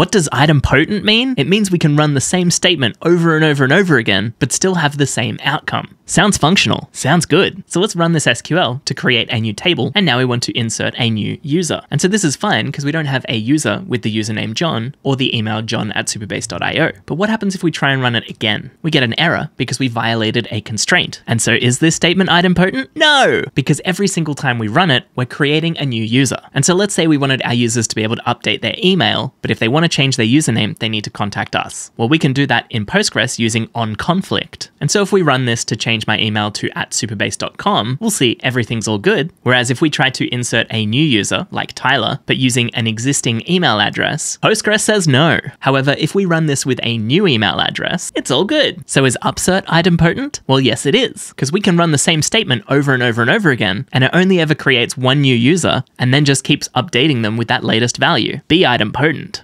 What does idempotent mean? It means we can run the same statement over and over and over again, but still have the same outcome. Sounds functional. Sounds good. So let's run this SQL to create a new table, and now we want to insert a new user. And so this is fine because we don't have a user with the username John or the email john at supabase.io. But what happens if we try and run it again? We get an error because we violated a constraint. And so is this statement idempotent? No, because every single time we run it, we're creating a new user. And so let's say we wanted our users to be able to update their email, but if they want to change their username, they need to contact us. Well, we can do that in Postgres using onConflict. And so if we run this to change my email to at supabase.com, we'll see everything's all good. Whereas if we try to insert a new user, like Tyler, but using an existing email address, Postgres says no. However, if we run this with a new email address, it's all good. So is upsert idempotent? Well, yes, it is, because we can run the same statement over and over and over again, and it only ever creates one new user and then just keeps updating them with that latest value. Be idempotent.